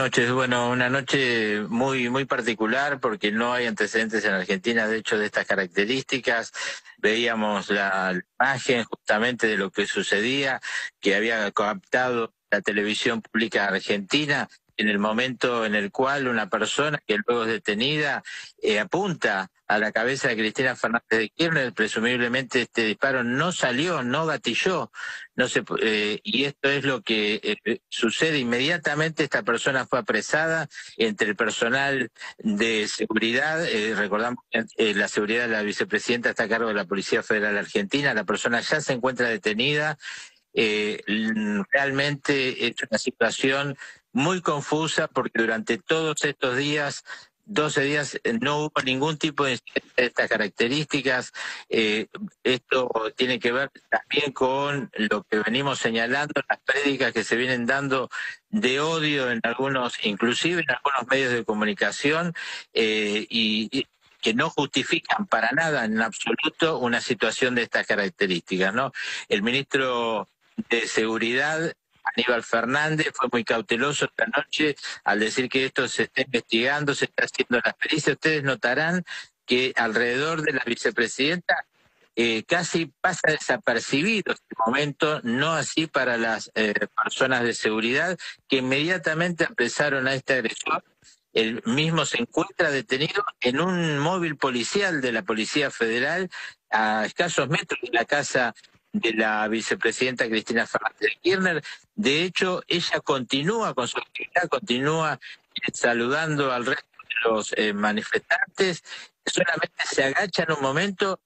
noches. Bueno, una noche muy muy particular porque no hay antecedentes en Argentina, de hecho, de estas características. Veíamos la imagen justamente de lo que sucedía, que había captado la televisión pública argentina en el momento en el cual una persona que luego es detenida eh, apunta a la cabeza de Cristina Fernández de Kirchner, presumiblemente este disparo no salió, no gatilló, no se, eh, y esto es lo que eh, sucede inmediatamente. Esta persona fue apresada entre el personal de seguridad, recordamos que la seguridad de la vicepresidenta está a cargo de la Policía Federal Argentina, la persona ya se encuentra detenida. realmente es una situación muy confusa porque durante todos estos días 12 días eh, no hubo ningún tipo de estas características. Eh, esto tiene que ver también con lo que venimos señalando, las prédicas que se vienen dando de odio en algunos, inclusive en algunos medios de comunicación, eh, y, que no justifican para nada en absoluto una situación de estas características, ¿no? El ministro de Seguridad Aníbal Fernández fue muy cauteloso esta noche al decir que esto se está investigando, se está haciendo la pericia. Ustedes notarán que alrededor de la vicepresidenta eh, casi pasa desapercibido este momento, no así para las eh, personas de seguridad que inmediatamente empezaron a este agresor. El mismo se encuentra detenido en un móvil policial de la Policía Federal a escasos metros de la casa de la vicepresidenta Cristina Fernández de Kirchner. De hecho, ella continúa con su actividad, continúa eh, saludando al resto de los eh, manifestantes, solamente se agacha en un momento.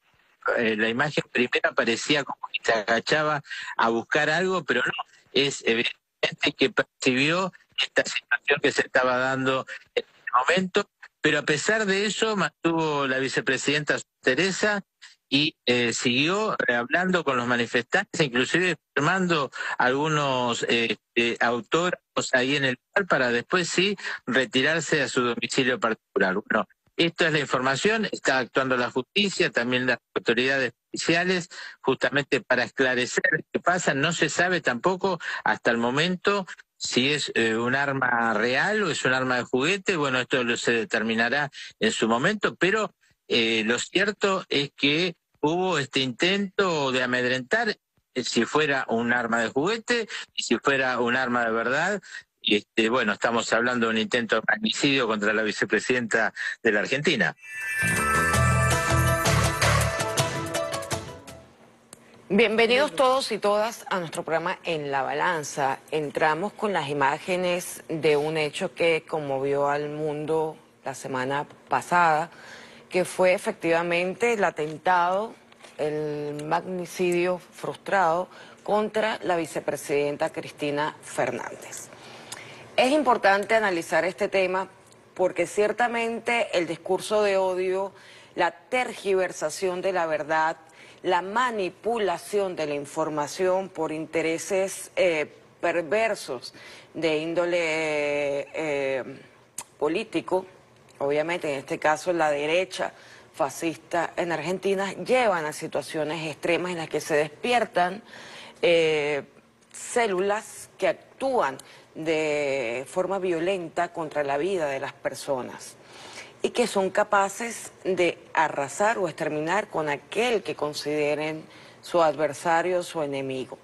Eh, la imagen primera parecía como que se agachaba a buscar algo, pero no, es evidente que percibió esta situación que se estaba dando en este momento, pero a pesar de eso mantuvo la vicepresidenta Teresa y eh, siguió hablando con los manifestantes, inclusive firmando algunos eh, eh, autógrafos ahí en el lugar para después sí retirarse a su domicilio particular. Bueno, esta es la información, está actuando la justicia, también las autoridades judiciales, justamente para esclarecer qué pasa. No se sabe tampoco hasta el momento si es un arma real o es un arma de juguete. Bueno, esto se determinará en su momento, pero lo cierto es que hubo este intento de amedrentar eh, si fuera un arma de juguete y si fuera un arma de verdad. Este, bueno, estamos hablando de un intento de magnicidio contra la vicepresidenta de la Argentina. Bienvenidos todos y todas a nuestro programa En la Balanza. Entramos con las imágenes de un hecho que conmovió al mundo la semana pasada que fue efectivamente el atentado, el magnicidio frustrado contra la vicepresidenta Cristina Fernández. Es importante analizar este tema porque ciertamente el discurso de odio, la tergiversación de la verdad, la manipulación de la información por intereses eh, perversos de índole eh, político, obviamente en este caso la derecha fascista en Argentina, llevan a situaciones extremas en las que se despiertan eh, células que actúan de forma violenta contra la vida de las personas y que son capaces de arrasar o exterminar con aquel que consideren su adversario, su enemigo.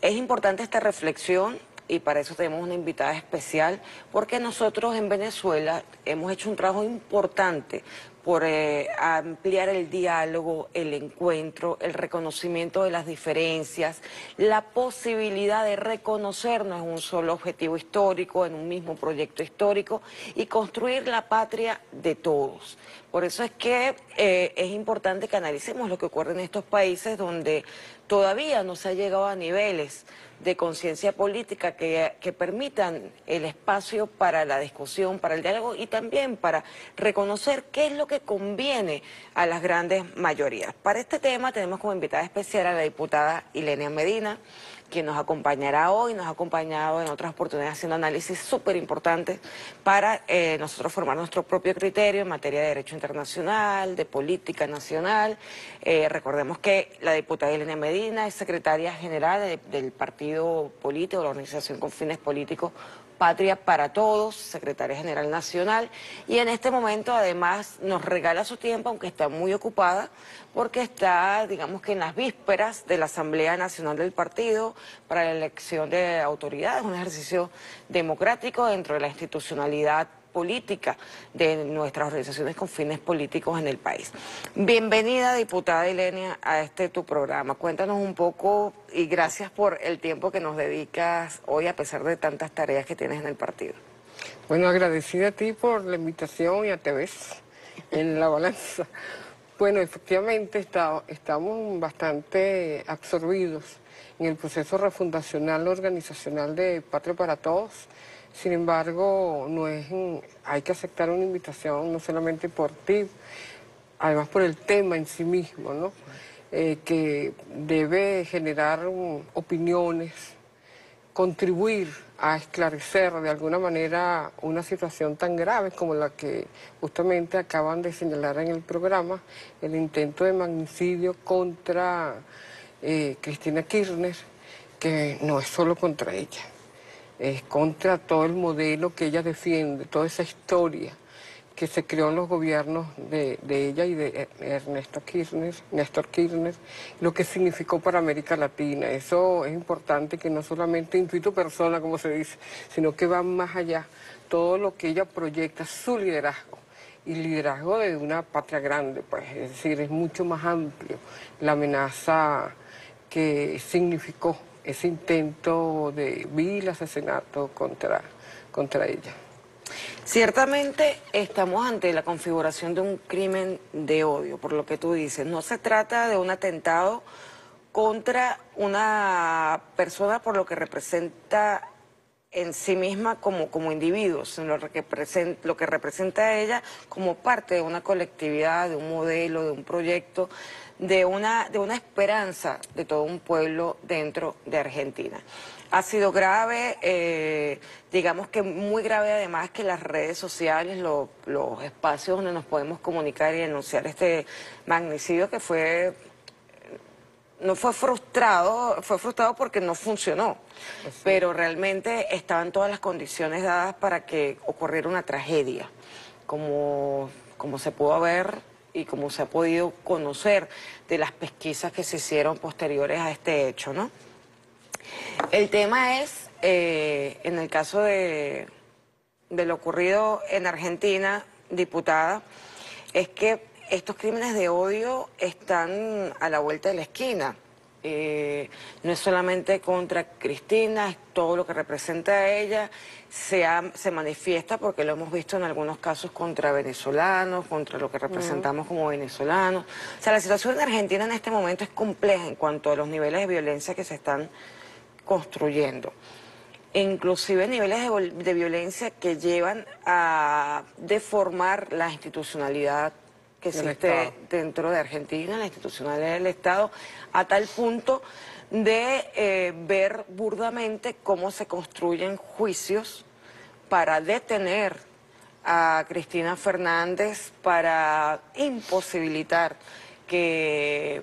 Es importante esta reflexión y para eso tenemos una invitada especial, porque nosotros en Venezuela hemos hecho un trabajo importante por eh, ampliar el diálogo, el encuentro, el reconocimiento de las diferencias, la posibilidad de reconocernos en un solo objetivo histórico, en un mismo proyecto histórico y construir la patria de todos. Por eso es que eh, es importante que analicemos lo que ocurre en estos países donde todavía no se ha llegado a niveles de conciencia política que, permitan el espacio para la discusión, para el diálogo y también para reconocer qué es lo que conviene a las grandes mayorías. Para este tema tenemos como invitada especial a la diputada Ilenia Medina quien nos acompañará hoy, nos ha acompañado en otras oportunidades haciendo análisis súper importantes para eh, nosotros formar nuestro propio criterio en materia de derecho internacional, de política nacional. Eh, recordemos que la diputada Elena Medina es secretaria general del partido político, la organización con fines políticos Patria para Todos, secretaria general nacional, y en este momento además nos regala su tiempo, aunque está muy ocupada, porque está, digamos que en las vísperas de la Asamblea Nacional del Partido para la elección de autoridades, un ejercicio democrático dentro de la institucionalidad política de nuestras organizaciones con fines políticos en el país. Bienvenida, diputada Ilenia, a este tu programa. Cuéntanos un poco y gracias por el tiempo que nos dedicas hoy a pesar de tantas tareas que tienes en el partido. Bueno, agradecida a ti por la invitación y a TV en la balanza. Bueno, efectivamente estamos bastante absorbidos en el proceso refundacional organizacional de Patria para Todos sin embargo, no es, hay que aceptar una invitación no solamente por ti, además por el tema en sí mismo, ¿no? Eh, que debe generar opiniones, contribuir a esclarecer de alguna manera una situación tan grave como la que justamente acaban de señalar en el programa, el intento de magnicidio contra eh, Cristina Kirchner, que no es solo contra ella es contra todo el modelo que ella defiende, toda esa historia que se creó en los gobiernos de, ella y de Ernesto Kirchner, Néstor Kirchner, lo que significó para América Latina. Eso es importante que no solamente intuito persona, como se dice, sino que va más allá. Todo lo que ella proyecta, su liderazgo y liderazgo de una patria grande, pues, es decir, es mucho más amplio la amenaza que significó ese intento de vil asesinato contra, contra ella. Ciertamente estamos ante la configuración de un crimen de odio, por lo que tú dices. No se trata de un atentado contra una persona por lo que representa en sí misma como, como individuo, sino lo que, representa, lo que representa ella como parte de una colectividad, de un modelo, de un proyecto de una, de una esperanza de todo un pueblo dentro de Argentina. Ha sido grave, eh, digamos que muy grave además que las redes sociales, los espacios donde nos podemos comunicar y denunciar este magnicidio que fue no fue frustrado, fue frustrado porque no funcionó, pero realmente estaban todas las condiciones dadas para que ocurriera una tragedia, como, como se pudo ver y como se ha podido conocer de las pesquisas que se hicieron posteriores a este hecho, ¿no? El tema es, eh, en el caso de, de lo ocurrido en Argentina, diputada, es que estos crímenes de odio están a la vuelta de la esquina. Eh, no es solamente contra Cristina, es todo lo que representa a ella, se, se manifiesta porque lo hemos visto en algunos casos contra venezolanos, contra lo que representamos como venezolanos. O sea, la situación en Argentina en este momento es compleja en cuanto a los niveles de violencia que se están construyendo. E inclusive niveles de, de violencia que llevan a deformar la institucionalidad que existe dentro de Argentina, la institucionalidad del Estado, a tal punto de eh, ver burdamente cómo se construyen juicios para detener a Cristina Fernández, para imposibilitar que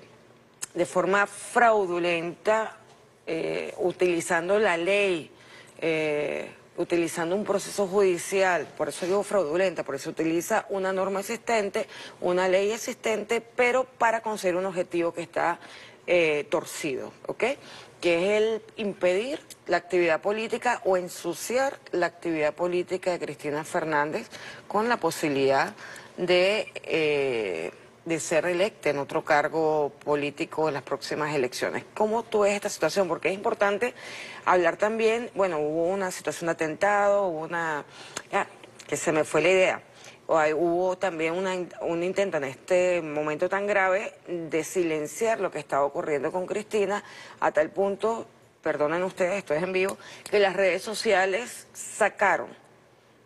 de forma fraudulenta, eh, utilizando la ley, eh, utilizando un proceso judicial, por eso digo fraudulenta, por eso utiliza una norma existente, una ley existente, pero para conseguir un objetivo que está eh, torcido, ¿ok? Que es el impedir la actividad política o ensuciar la actividad política de Cristina Fernández con la posibilidad de... Eh, de ser electa en otro cargo político en las próximas elecciones. ¿Cómo tú ves esta situación? Porque es importante hablar también, bueno, hubo una situación de atentado, hubo una... que se me fue la idea. O hubo también un intento en este momento tan grave de silenciar lo que estaba ocurriendo con Cristina a tal punto, perdonen ustedes, esto es en vivo, que las redes sociales sacaron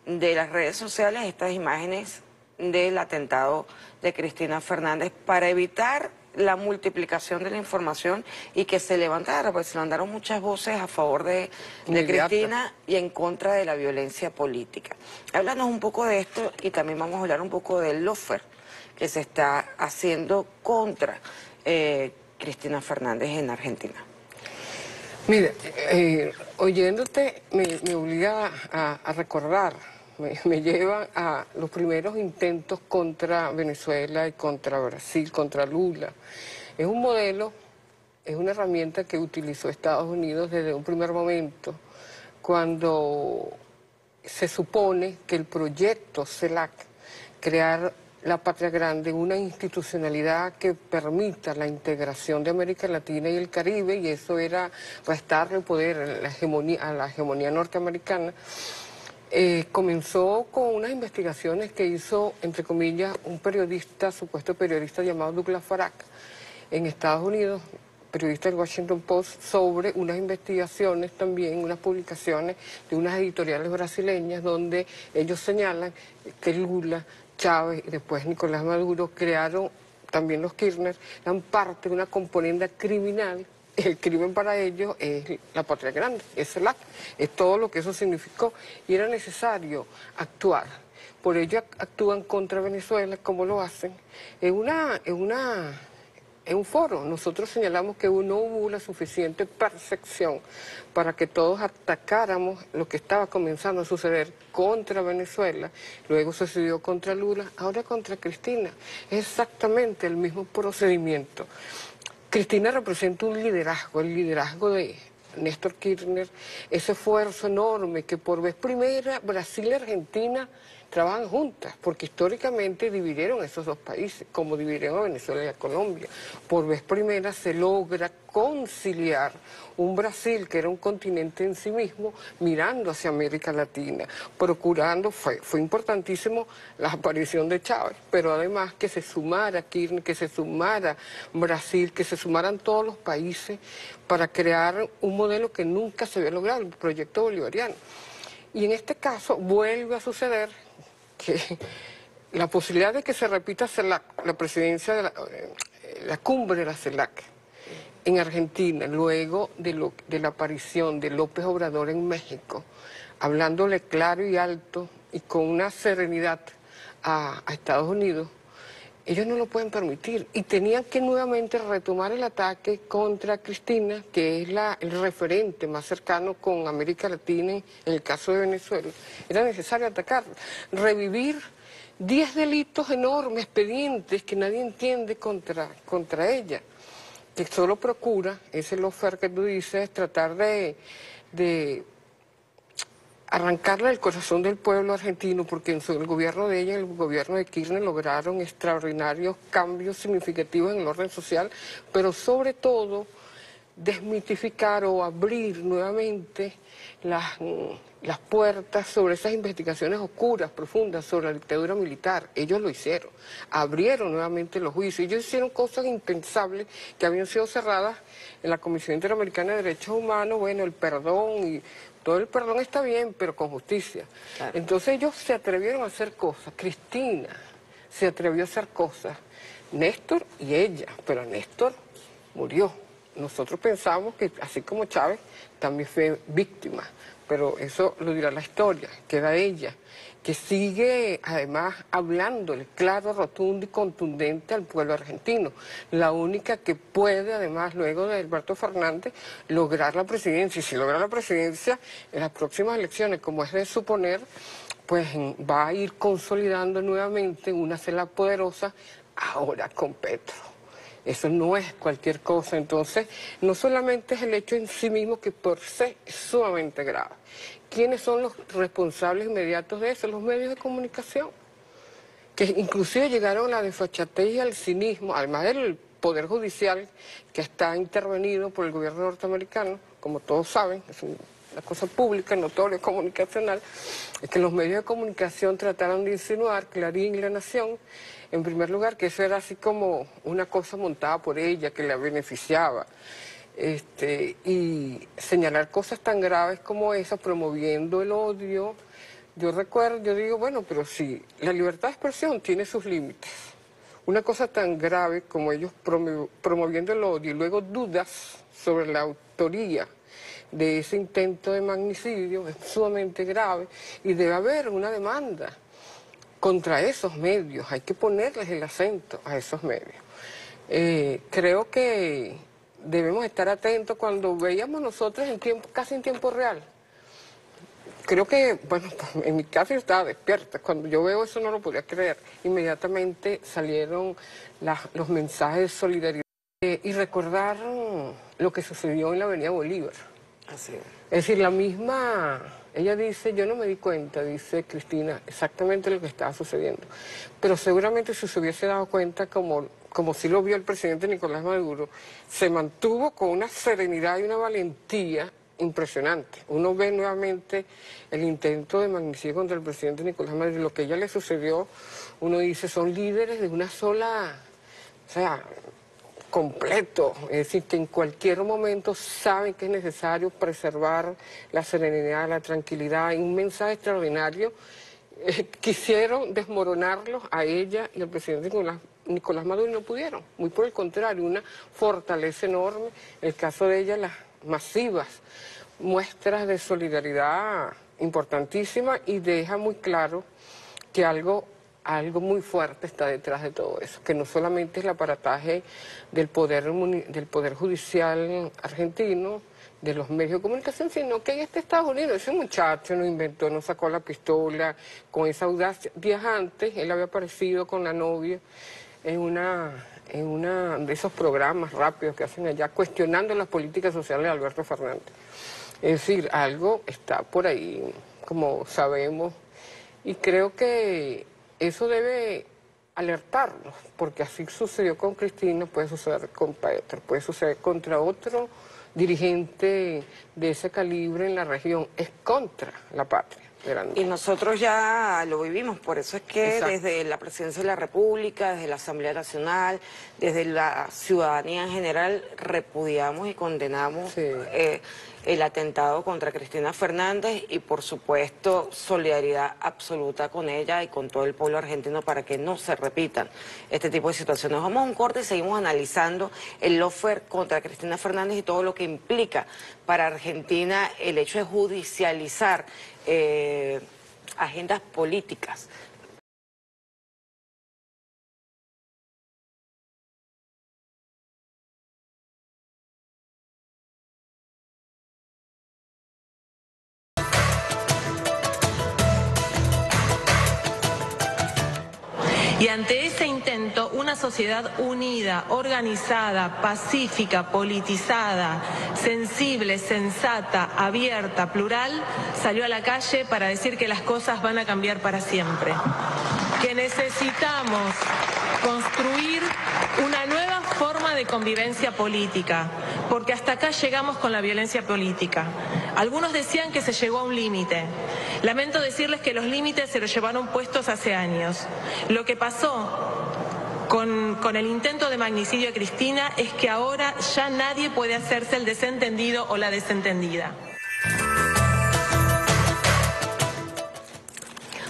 de las redes sociales estas imágenes del atentado de Cristina Fernández para evitar la multiplicación de la información y que se levantara, pues se levantaron muchas voces a favor de, Cristina y en contra de la violencia política. Háblanos un poco de esto y también vamos a hablar un poco del lofer que se está haciendo contra eh, Cristina Fernández en Argentina. Mira, eh, oyéndote me, obliga a, recordar, me, lleva a los primeros intentos contra Venezuela y contra Brasil, contra Lula. Es un modelo, es una herramienta que utilizó Estados Unidos desde un primer momento, cuando se supone que el proyecto CELAC, crear la Patria Grande, una institucionalidad que permita la integración de América Latina y el Caribe, y eso era restarle poder a la hegemonía norteamericana, eh, comenzó con unas investigaciones que hizo, entre comillas, un periodista, supuesto periodista llamado Douglas Farag, en Estados Unidos, periodista del Washington Post, sobre unas investigaciones también, unas publicaciones de unas editoriales brasileñas donde ellos señalan que Lula Chávez y después Nicolás Maduro crearon, también los Kirchner, eran parte de una componente criminal. El crimen para ellos es la patria grande, es el es todo lo que eso significó. Y era necesario actuar. Por ello actúan contra Venezuela, como lo hacen, en una, en una en un foro. Nosotros señalamos que no hubo la suficiente percepción para que todos atacáramos lo que estaba comenzando a suceder contra Venezuela, luego sucedió contra Lula, ahora contra Cristina. Es exactamente el mismo procedimiento. Cristina representa un liderazgo, el liderazgo de Néstor Kirchner, ese esfuerzo enorme que por vez primera Brasil y Argentina trabajan juntas, porque históricamente dividieron esos dos países, como dividieron a Venezuela y a Colombia. Por vez primera se logra conciliar un Brasil que era un continente en sí mismo, mirando hacia América Latina, procurando, fue, fue importantísimo la aparición de Chávez, pero además que se sumara Kirchner, que se sumara Brasil, que se sumaran todos los países para crear un modelo que nunca se había logrado, el proyecto bolivariano. Y en este caso vuelve a suceder que la posibilidad de que se repita la, la presidencia de eh, la, cumbre de la CELAC en Argentina, luego de, de la aparición de López Obrador en México, hablándole claro y alto y con una serenidad a, Estados Unidos, ellos no lo pueden permitir y tenían que nuevamente retomar el ataque contra Cristina, que es la, el referente más cercano con América Latina en el caso de Venezuela. Era necesario atacar, revivir 10 delitos enormes, expedientes que nadie entiende contra, contra ella, que solo procura, ese es lo que tú dices, tratar de arrancarla del corazón del pueblo argentino, porque en el gobierno de ella, en el gobierno de Kirchner, lograron extraordinarios cambios significativos en el orden social, pero sobre todo desmitificar o abrir nuevamente las, las puertas sobre esas investigaciones oscuras, profundas, sobre la dictadura militar. Ellos lo hicieron, abrieron nuevamente los juicios. Ellos hicieron cosas impensables que habían sido cerradas en la Comisión Interamericana de Derechos Humanos, bueno, el perdón y todo el perdón está bien, pero con justicia. Entonces ellos se atrevieron a hacer cosas. Cristina se atrevió a hacer cosas. Néstor y ella, pero Néstor murió. Nosotros pensamos que, así como Chávez, también fue víctima, pero eso lo dirá la historia, queda ella que sigue además hablándole claro, rotundo y contundente al pueblo argentino. La única que puede además luego de Alberto Fernández lograr la presidencia. Y si logra la presidencia en las próximas elecciones, como es de suponer, pues va a ir consolidando nuevamente una cela poderosa ahora con Petro. Eso no es cualquier cosa. Entonces, no solamente es el hecho en sí mismo que por sí es sumamente grave, ¿Quiénes son los responsables inmediatos de eso? Los medios de comunicación, que inclusive llegaron a la desfachatez y al cinismo, además del Poder Judicial, que está intervenido por el gobierno norteamericano, como todos saben, es una cosa pública, notoria, comunicacional, es que los medios de comunicación trataron de insinuar, Clarín y La Nación, en primer lugar, que eso era así como una cosa montada por ella, que la beneficiaba este, y señalar cosas tan graves como esa, promoviendo el odio. Yo recuerdo, yo digo, bueno, pero si la libertad de expresión tiene sus límites, una cosa tan grave como ellos promoviendo el odio y luego dudas sobre la autoría de ese intento de magnicidio es sumamente grave y debe haber una demanda contra esos medios, hay que ponerles el acento a esos medios. Eh, creo que debemos estar atentos cuando veíamos nosotros en tiempo, casi en tiempo real. Creo que, bueno, en mi caso yo estaba despierta. Cuando yo veo eso no lo podía creer. Inmediatamente salieron los mensajes de solidaridad eh, y recordar lo que sucedió en la Avenida Bolívar. Así. Es decir, la misma, ella dice, yo no me di cuenta, dice Cristina, exactamente lo que estaba sucediendo. Pero seguramente si se hubiese dado cuenta como como sí lo vio el presidente Nicolás Maduro, se mantuvo con una serenidad y una valentía impresionante. Uno ve nuevamente el intento de magnicidio contra el presidente Nicolás Maduro. Lo que ella le sucedió, uno dice, son líderes de una sola, o sea, completo. Es decir, que en cualquier momento saben que es necesario preservar la serenidad, la tranquilidad. Y un mensaje extraordinario. Eh, quisieron desmoronarlos a ella y al presidente Nicolás Maduro no pudieron, muy por el contrario, una fortaleza enorme, en el caso de ella las masivas muestras de solidaridad importantísima y deja muy claro que algo, algo muy fuerte está detrás de todo eso, que no solamente es el aparataje del poder, del poder judicial argentino, de los medios de comunicación, sino que en este Estados Unidos ese muchacho no inventó, no sacó la pistola con esa audacia. Días antes él había aparecido con la novia en una, en una de esos programas rápidos que hacen allá, cuestionando las políticas sociales de Alberto Fernández. Es decir, algo está por ahí, como sabemos, y creo que eso debe alertarnos, porque así sucedió con Cristina, puede suceder con Petro, puede suceder contra otro dirigente de ese calibre en la región, es contra la patria. Y nosotros ya lo vivimos, por eso es que desde la Presidencia de la República, desde la Asamblea Nacional, desde la ciudadanía en general, repudiamos y condenamos eh, el atentado contra Cristina Fernández y por supuesto solidaridad absoluta con ella y con todo el pueblo argentino para que no se repitan este tipo de situaciones. Vamos a un corte y seguimos analizando el offer contra Cristina Fernández y todo lo que implica para Argentina el hecho de judicializar eh, agendas políticas Y ante ese intento, una sociedad unida, organizada, pacífica, politizada, sensible, sensata, abierta, plural, salió a la calle para decir que las cosas van a cambiar para siempre. Que necesitamos construir una nueva forma de convivencia política, porque hasta acá llegamos con la violencia política. Algunos decían que se llegó a un límite. Lamento decirles que los límites se los llevaron puestos hace años. Lo que pasó con, el intento de magnicidio a Cristina es que ahora ya nadie puede hacerse el desentendido o la desentendida.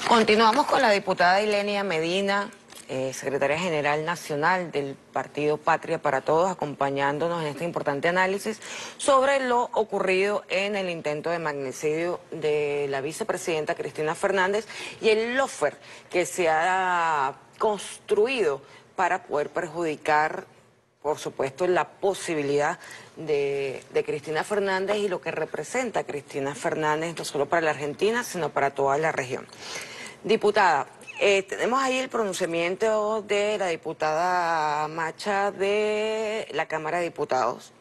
Continuamos con la diputada Ilenia Medina, eh, secretaria general nacional del partido Patria para Todos, acompañándonos en este importante análisis sobre lo ocurrido en el intento de magnicidio de la vicepresidenta Cristina Fernández y el lofer que se ha construido para poder perjudicar, por supuesto, la posibilidad de, de, Cristina Fernández y lo que representa Cristina Fernández, no solo para la Argentina, sino para toda la región. Diputada, eh, tenemos ahí el pronunciamiento de la diputada Macha de la Cámara de Diputados,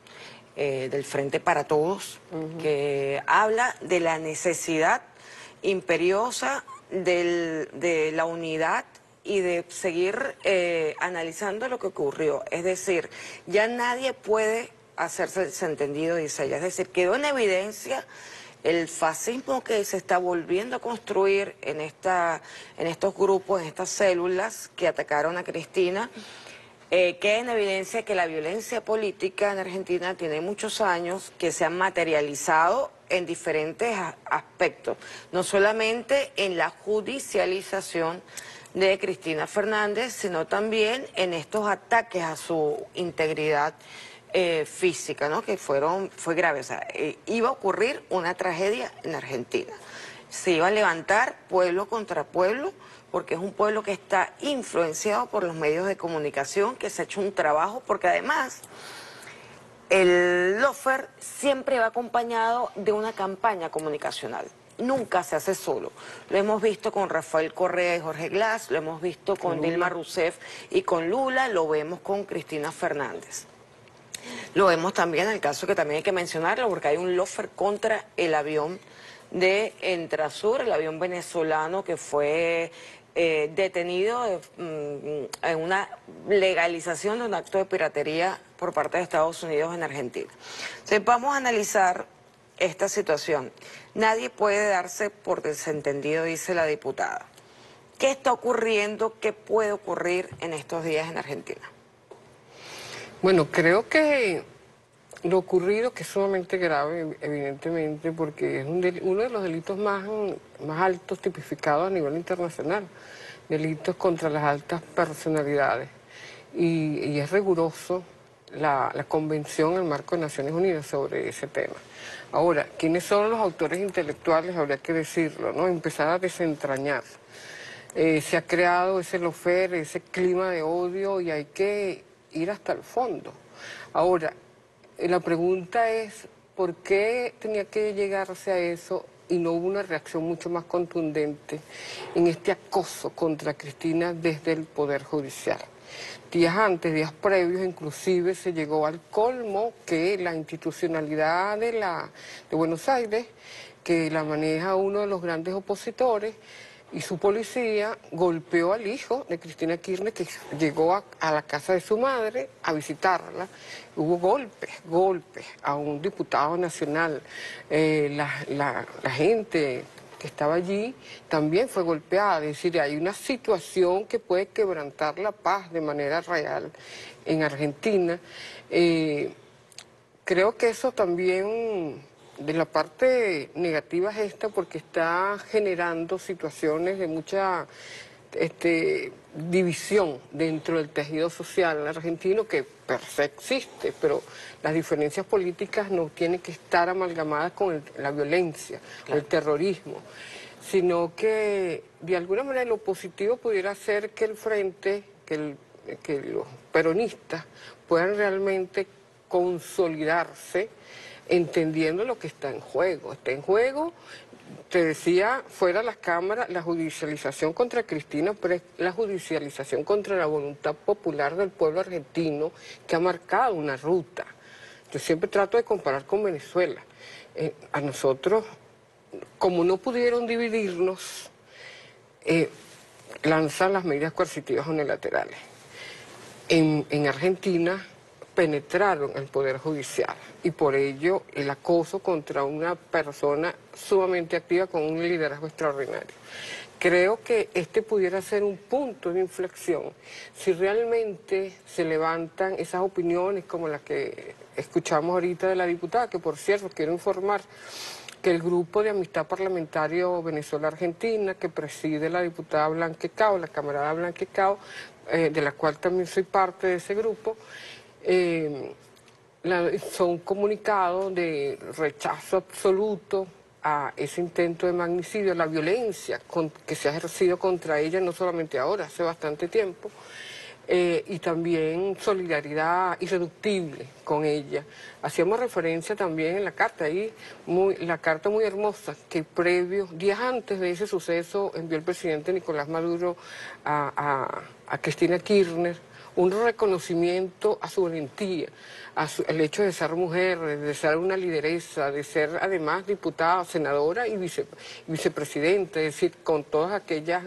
eh, del Frente para Todos, que habla de la necesidad imperiosa de la unidad y de seguir eh, analizando lo que ocurrió. Es decir, ya nadie puede hacerse desentendido, dice ella. Es decir, quedó en evidencia el fascismo que se está volviendo a construir en, esta, en estos grupos, en estas células que atacaron a Cristina, eh, que en evidencia que la violencia política en Argentina tiene muchos años, que se ha materializado en diferentes aspectos, no solamente en la judicialización de Cristina Fernández, sino también en estos ataques a su integridad eh, física, ¿no? que fueron, fue grave. O sea, eh, iba a ocurrir una tragedia en Argentina. Se iba a levantar pueblo contra pueblo, porque es un pueblo que está influenciado por los medios de comunicación, que se ha hecho un trabajo, porque además el lofer siempre va acompañado de una campaña comunicacional. Nunca se hace solo. Lo hemos visto con Rafael Correa y Jorge Glass, lo hemos visto con Dilma Rousseff y con Lula, lo vemos con Cristina Fernández. Lo vemos también en el caso que también hay que mencionarlo porque hay un lofer contra el avión de Entrasur, el avión venezolano que fue eh, detenido mm, en una legalización de un acto de piratería por parte de Estados Unidos en Argentina. Entonces vamos a analizar esta situación. Nadie puede darse por desentendido, dice la diputada. ¿Qué está ocurriendo? ¿Qué puede ocurrir en estos días en Argentina? Bueno, creo que lo ocurrido, que es sumamente grave, evidentemente, porque es uno de los delitos más, más altos tipificados a nivel internacional, delitos contra las altas personalidades. Y, es riguroso la, la, convención, el marco de Naciones Unidas sobre ese tema. Ahora, ¿quiénes son los autores intelectuales? Habría que decirlo, ¿no? Empezar a desentrañar. Eh, se ha creado ese lofer, ese clima de odio y hay que ir hasta el fondo. Ahora, eh, la pregunta es, ¿por qué tenía que llegarse a eso y no hubo una reacción mucho más contundente en este acoso contra Cristina desde el Poder Judicial? Días antes, días previos, inclusive se llegó al colmo que la institucionalidad de, la, de Buenos Aires, que la maneja uno de los grandes opositores, y su policía golpeó al hijo de Cristina Kirchner que llegó a, la casa de su madre a visitarla. Hubo golpes, golpes a un diputado nacional. Eh, la, gente que estaba allí también fue golpeada. Es decir, hay una situación que puede quebrantar la paz de manera real en Argentina. Eh, creo que eso también de la parte negativa es esta porque está generando situaciones de mucha este, división dentro del tejido social argentino que per se existe, pero las diferencias políticas no tienen que estar amalgamadas con la violencia, el terrorismo, sino que de alguna manera lo positivo pudiera ser que el frente, que, que los peronistas puedan realmente consolidarse entendiendo lo que está en juego. Está en juego, te decía, fuera las cámaras, la judicialización contra Cristina, pero es la judicialización contra la voluntad popular del pueblo argentino que ha marcado una ruta. Yo siempre trato de comparar con Venezuela. Eh, a nosotros, como no pudieron dividirnos, eh, lanzan las medidas coercitivas unilaterales. En, en Argentina penetraron el Poder Judicial y por ello el acoso contra una persona sumamente activa con un liderazgo extraordinario. Creo que este pudiera ser un punto de inflexión si realmente se levantan esas opiniones como las que escuchamos ahorita de la diputada, que por cierto quiero informar que el grupo de amistad parlamentario Venezuela-Argentina que preside la diputada Blanquecao, la camarada Blanquecao, eh, de la cual también soy parte de ese grupo, eh, son comunicados de rechazo absoluto a ese intento de magnicidio, la violencia que se ha ejercido contra ella, no solamente ahora, hace bastante tiempo, eh, y también solidaridad irreductible con ella. Hacíamos referencia también en la carta, ahí muy, la carta muy hermosa, que previo, días antes de ese suceso, envió el presidente Nicolás Maduro a, a Cristina Kirchner, un reconocimiento a su valentía, al hecho de ser mujer, de ser una lideresa, de ser además diputada, senadora y vicepresidenta, es decir, con todas aquellas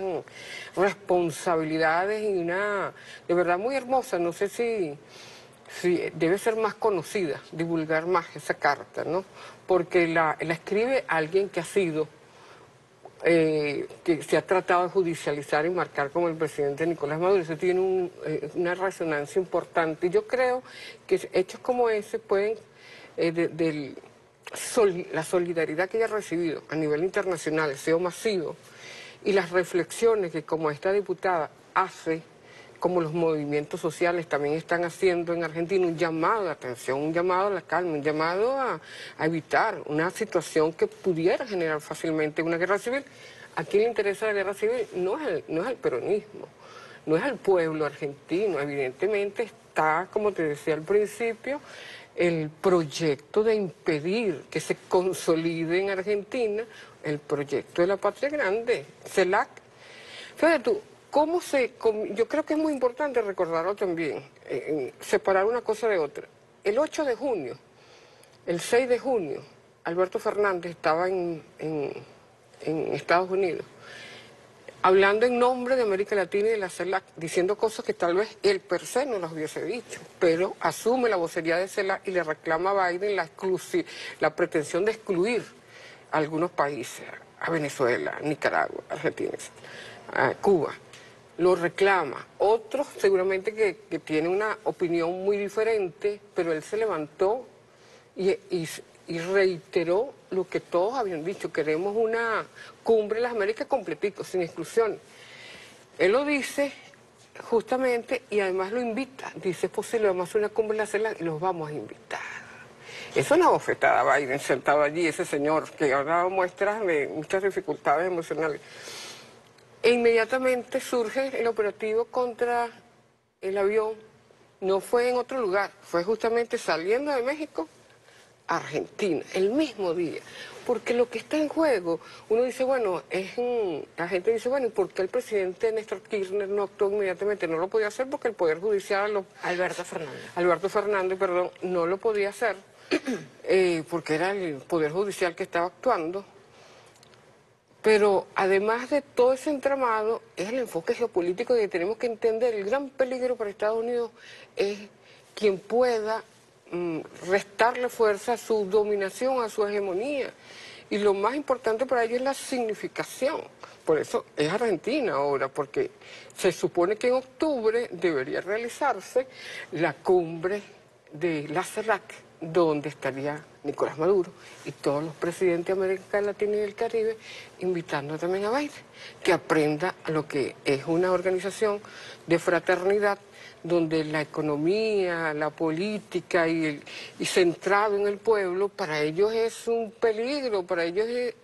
responsabilidades y una, de verdad muy hermosa, no sé si, si debe ser más conocida, divulgar más esa carta, ¿no? Porque la, la escribe alguien que ha sido eh, que se ha tratado de judicializar y marcar como el presidente Nicolás Maduro. Eso tiene eh, una resonancia importante. Y yo creo que hechos como ese pueden, eh, de, la solidaridad que haya recibido a nivel internacional, el SEO masivo, y las reflexiones que como esta diputada hace como los movimientos sociales también están haciendo en Argentina, un llamado de atención, un llamado a la calma, un llamado a, evitar una situación que pudiera generar fácilmente una guerra civil. ¿A quién le interesa la guerra civil? No es el, no es el peronismo, no es el pueblo argentino, evidentemente está, como te decía al principio, el proyecto de impedir que se consolide en Argentina el proyecto de la patria grande, CELAC. Fíjate tú, ¿cómo se...? Yo creo que es muy importante recordarlo también, eh, separar una cosa de otra. El 8 de junio, el 6 de junio, Alberto Fernández estaba en, en Estados Unidos hablando en nombre de América Latina y de la CELAC, diciendo cosas que tal vez él per se no las hubiese dicho, pero asume la vocería de CELAC y le reclama a Biden la, la pretensión de excluir a algunos países, a Venezuela, Nicaragua, Argentina, a Cuba. Lo reclama. Otros seguramente que, tienen una opinión muy diferente, pero él se levantó y, y reiteró lo que todos habían dicho, queremos una cumbre de las Américas completico, sin exclusión. Él lo dice justamente y además lo invita, dice, es posible, vamos hacer una cumbre en la CELAC y los vamos a invitar. Es una bofetada Biden sentado allí, ese señor que ha dado muestras de muchas dificultades emocionales. E inmediatamente surge el operativo contra el avión. No fue en otro lugar, fue justamente saliendo de México Argentina, el mismo día. Porque lo que está en juego, uno dice, bueno, es la gente dice, bueno, ¿y por qué el presidente Néstor Kirchner no actuó inmediatamente? No lo podía hacer porque el Poder Judicial... Alberto Fernández. Alberto Fernández, perdón, no lo podía hacer eh, porque era el Poder Judicial que estaba actuando. Pero además de todo ese entramado, es el enfoque geopolítico que tenemos que entender. El gran peligro para Estados Unidos es quien pueda Mm, restarle fuerza a su dominación, a su hegemonía. Y lo más importante para ellos es la significación. Por eso es Argentina ahora, porque se supone que en octubre debería realizarse la cumbre de la CELAC, donde estaría Nicolás Maduro y todos los presidentes de América Latina y del Caribe, invitando también a Biden, que aprenda lo que es una organización de fraternidad donde la economía, la política y, y centrado en el pueblo, para ellos es un peligro, para ellos es,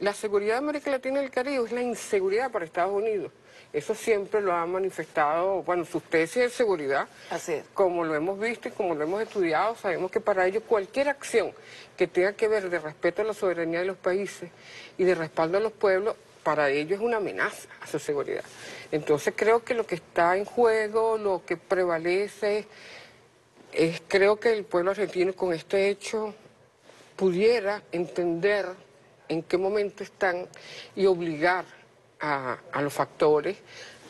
la seguridad de América Latina y el Caribe es la inseguridad para Estados Unidos. Eso siempre lo ha manifestado, bueno, sus tesis de seguridad, Así como lo hemos visto y como lo hemos estudiado, sabemos que para ellos cualquier acción que tenga que ver de respeto a la soberanía de los países y de respaldo a los pueblos, para ellos es una amenaza a su seguridad. Entonces creo que lo que está en juego, lo que prevalece, es creo que el pueblo argentino con este hecho pudiera entender en qué momento están y obligar a, los factores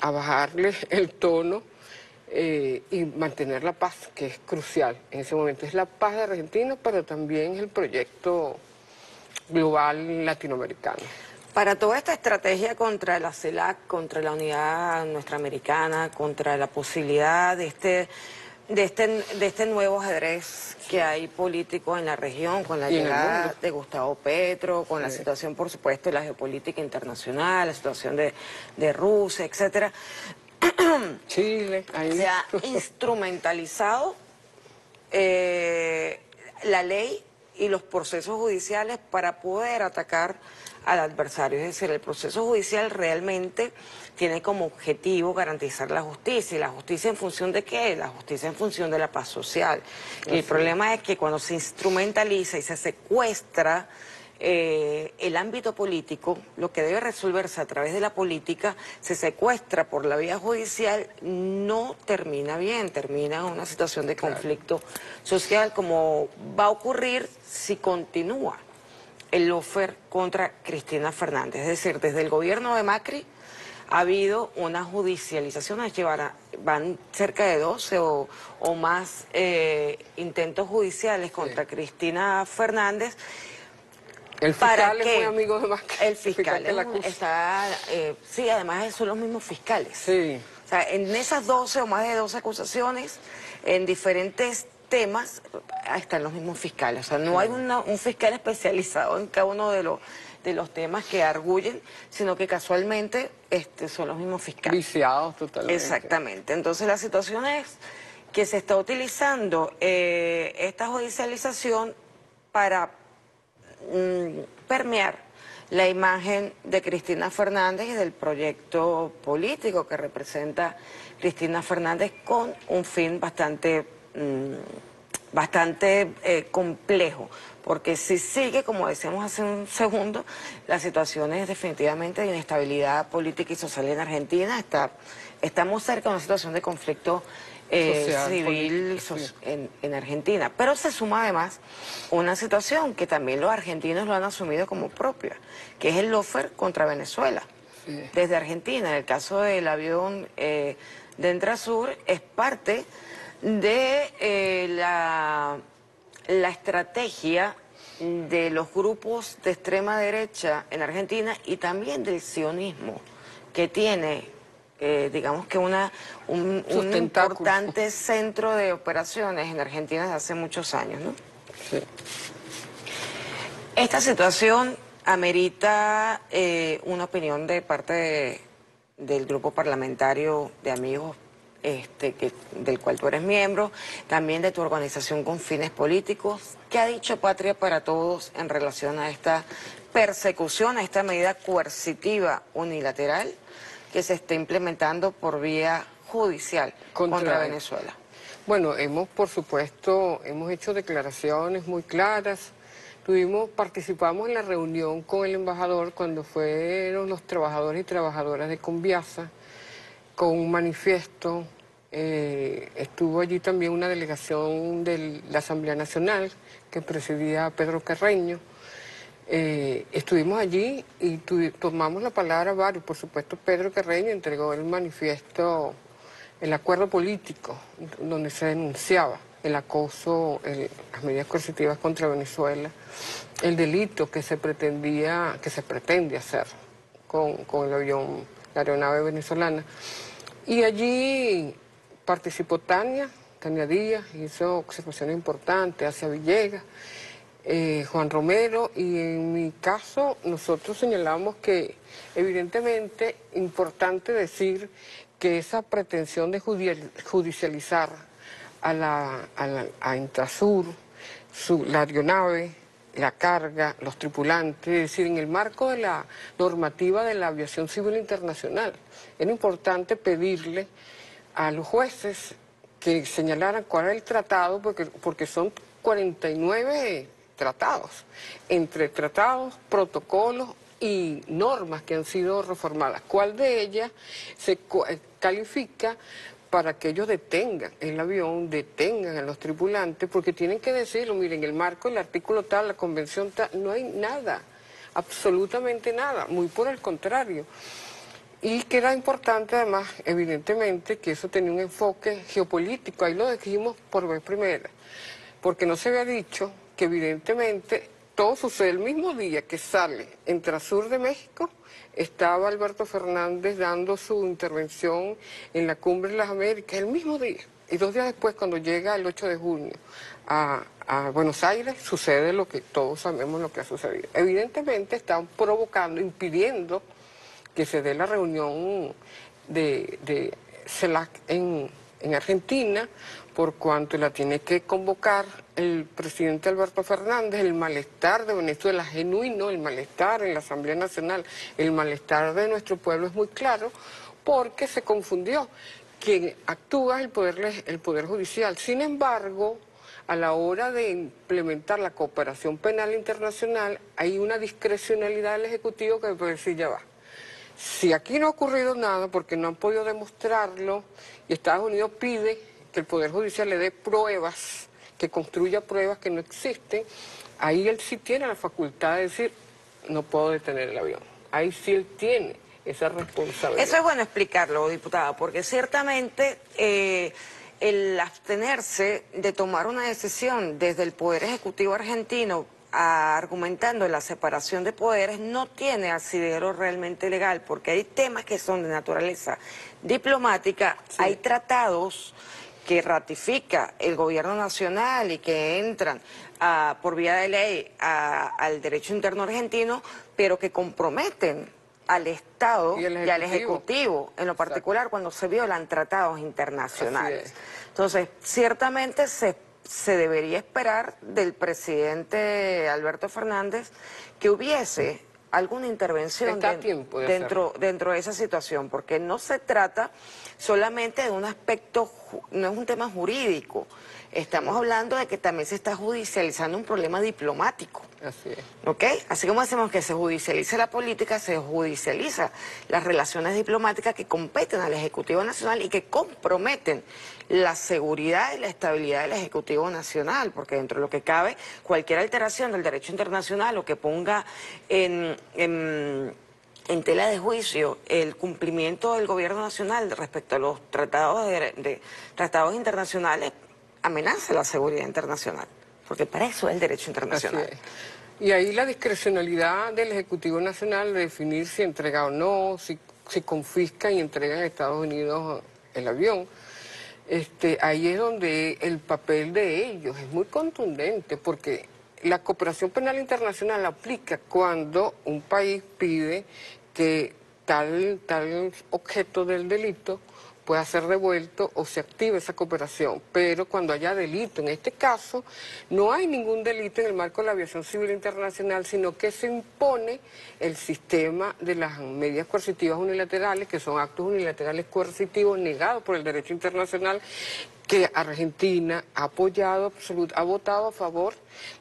a bajarle el tono eh, y mantener la paz, que es crucial en ese momento. Es la paz de Argentina, pero también el proyecto global latinoamericano. Para toda esta estrategia contra la CELAC, contra la unidad nuestra-americana, contra la posibilidad de este, de este, de este nuevo ajedrez que hay político en la región, con la llegada de Gustavo Petro, con la situación, por supuesto, de la geopolítica internacional, la situación de, de Rusia, etcétera. Chile, ahí. Se ha instrumentalizado eh, la ley y los procesos judiciales para poder atacar al adversario. Es decir, el proceso judicial realmente tiene como objetivo garantizar la justicia. ¿Y la justicia en función de qué? La justicia en función de la paz social. Y el problema es que cuando se instrumentaliza y se secuestra eh, el ámbito político, lo que debe resolverse a través de la política, se secuestra por la vía judicial, no termina bien, termina en una situación de conflicto social como va a ocurrir si continúa el offer contra Cristina Fernández. Es decir, desde el gobierno de Macri ha habido una judicialización, van cerca de 12 o, más eh, intentos judiciales contra Cristina Fernández. El fiscal es muy amigo de Macri. El fiscal, está, eh, sí, además son los mismos fiscales. Sí. O sea, en esas 12 o más de 12 acusaciones, en diferentes temas, están los mismos fiscales. O sea, no hay un fiscal especializado en cada uno de los de los temas que arguyen, sino que casualmente este, son los mismos fiscales. Viciados totalmente. Exactamente. Entonces la situación es que se está utilizando eh, esta judicialización para mm, permear la imagen de Cristina Fernández y del proyecto político que representa Cristina Fernández con un fin bastante Mm, bastante eh, complejo, porque si sigue, como decíamos hace un segundo, la situación es definitivamente de inestabilidad política y social en Argentina, está, estamos cerca de una situación de conflicto eh, civil en, en, Argentina. Pero se suma además una situación que también los argentinos lo han asumido como propia, que es el lofer contra Venezuela. Desde Argentina, en el caso del avión eh, de Entrasur, es parte de eh, la, la estrategia de los grupos de extrema derecha en Argentina y también del sionismo que tiene eh, digamos que una, un, importante centro de operaciones en Argentina desde hace muchos años, ¿no? Sí. Esta situación amerita eh, una opinión de parte del grupo parlamentario de amigos este, que, del cual tú eres miembro, también de tu organización con fines políticos. ¿Qué ha dicho Patria para Todos en relación a esta persecución, a esta medida coercitiva unilateral que se está implementando por vía judicial contra, Venezuela. Bueno, hemos, por supuesto, hemos hecho declaraciones muy claras. Tuvimos, participamos en la reunión con el embajador cuando fueron los trabajadores y trabajadoras de Conviasa con un manifiesto. Eh, estuvo allí también una delegación de la Asamblea Nacional que presidía Pedro Carreño. Eh, estuvimos allí y tomamos la palabra varios. Por supuesto, Pedro Carreño entregó el manifiesto, el acuerdo político, donde se denunciaba el acoso, las medidas coercitivas contra Venezuela, el delito que se pretendía, que se pretende hacer con, con el avión, la aeronave venezolana. Y allí participó Tania, Tania Díaz, hizo observaciones importantes hacia Villegas. Eh, Juan Romero y en mi caso nosotros señalamos que evidentemente importante decir que esa pretensión de judicializar a, la, a, Intrasur, su, la aeronave, la carga, los tripulantes, es decir, en el marco de la normativa de la aviación civil internacional, era importante pedirle a los jueces que señalaran cuál era el tratado, porque, porque son 49 tratados, entre tratados, protocolos y normas que han sido reformadas. ¿Cuál de ellas se califica para que ellos detengan el avión, detengan a los tripulantes? Porque tienen que decirlo, miren, el marco, el artículo tal, la convención tal, no hay nada, absolutamente nada, muy por el contrario. Y que era importante además, evidentemente, que eso tenía un enfoque geopolítico, ahí lo dijimos por vez primera, porque no se había dicho que evidentemente todo sucede el mismo día que sale en Trasur de México, estaba Alberto Fernández dando su intervención en la Cumbre de las Américas, el mismo día. Y dos días después, cuando llega el 8 de junio a, Buenos Aires, sucede lo que todos sabemos lo que ha sucedido. Evidentemente están provocando, impidiendo que se dé la reunión de, de CELAC en, en Argentina, por cuanto la tiene que convocar el presidente Alberto Fernández, el malestar de Venezuela genuino, el malestar en la Asamblea Nacional, el malestar de nuestro pueblo es muy claro, porque se confundió. Quien actúa es el poder, el poder Judicial. Sin embargo, a la hora de implementar la cooperación penal internacional, hay una discrecionalidad del Ejecutivo que puede decir ya va. Si aquí no ha ocurrido nada porque no han podido demostrarlo y Estados Unidos pide que el Poder Judicial le dé pruebas, que construya pruebas que no existen, ahí él sí tiene la facultad de decir, no puedo detener el avión. Ahí sí él tiene esa responsabilidad. Eso es bueno explicarlo, diputada, porque ciertamente eh, el abstenerse de tomar una decisión desde el Poder Ejecutivo argentino argumentando la separación de poderes no tiene asidero realmente legal, porque hay temas que son de naturaleza diplomática, hay tratados que ratifica el gobierno nacional y que entran ah, por vía de ley al derecho interno argentino, pero que comprometen al Estado y, al Ejecutivo. En lo particular cuando se violan tratados internacionales. Entonces, ciertamente se, se debería esperar del presidente Alberto Fernández que hubiese alguna intervención dentro, dentro de esa situación, porque no se trata solamente de un aspecto, no es un tema jurídico, Estamos hablando de que también se está judicializando un problema diplomático. Así es. ¿Ok? Así como hacemos que se judicializa la política, se judicializa las relaciones diplomáticas que competen al Ejecutivo Nacional y que comprometen la seguridad y la estabilidad del Ejecutivo Nacional, porque dentro de lo que cabe, cualquier alteración del derecho internacional o que ponga en, en en tela de juicio el cumplimiento del gobierno nacional respecto a los tratados de, tratados internacionales amenaza la seguridad internacional, porque para eso es el derecho internacional. Y ahí la discrecionalidad del Ejecutivo Nacional de definir si entrega o no, si, si confisca y entrega a Estados Unidos el avión. Este, ahí es donde el papel de ellos es muy contundente, porque la cooperación penal internacional aplica cuando un país pide que tal, tal objeto del delito pueda ser devuelto o se active esa cooperación. Pero cuando haya delito, en este caso, no hay ningún delito en el marco de la aviación civil internacional, sino que se impone el sistema de las medidas coercitivas unilaterales, que son actos unilaterales coercitivos negados por el derecho internacional, que Argentina ha apoyado, ha votado a favor